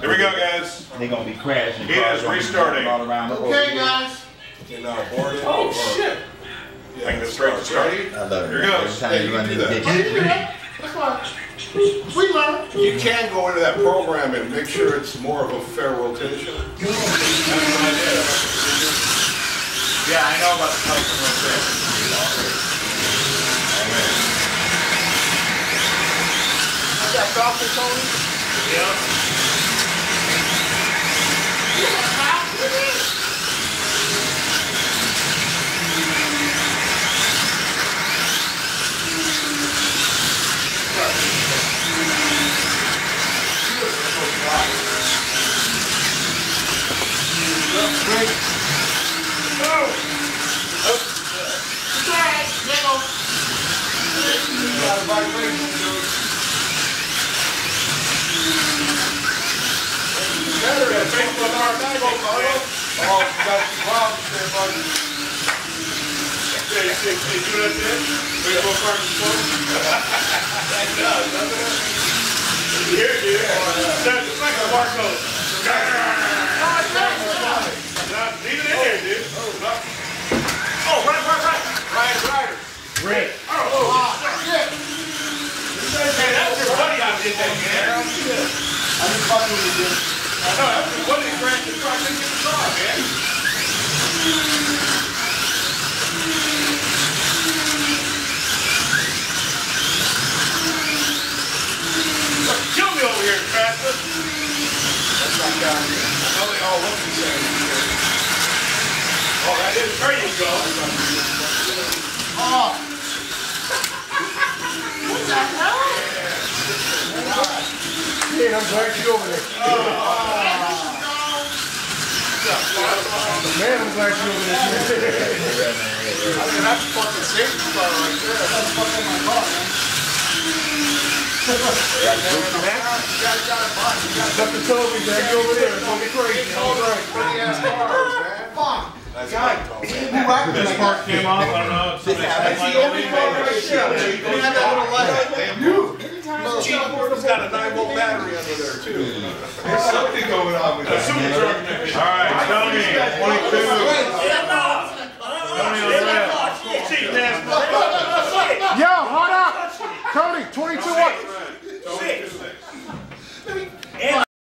Here we go, guys. They're gonna be crashing. It Cars is restarting. All around the Okay, guys. You know. Oh, shit. Yeah, I can go straight to start. Ready? I love it. Here goes. Every time Yeah, you you run into do the that. You ditch. do that. That's fine. We learn. You can go into that program and make sure it's more of a fair rotation. That's what I did. Yeah, I know about the custom rotation. That coffee, Tony? Yeah. Our magic, Oh, you got some like a barcode. Nah, Leave it in there, dude. Oh, right, right, right. Ryan Ryder. Rick. Hey, that's your did that. I'm just fucking with you. I know, that's buddy that crashed the truck and get the car, man. Kill me over here, bastard. That's not down. I know they all look the same. Oh, that is, there you go. Oh. What the hell? Yeah, I'm glad you're over there. Man, I'm glad you're over there. I mean, that's fucking safety car right there. That's fucking my car, man. You gotta, gotta buy, you gotta. Something told man, you over there, it's gonna be crazy. All right, pretty ass cars, man. Fuck. That's what I told me. This part came off, I don't know, if somebody said like, oh, we made it. You have that little light. You. It's got a nine volt battery under there too. There's something going on with that. All right, Tony, twenty-two.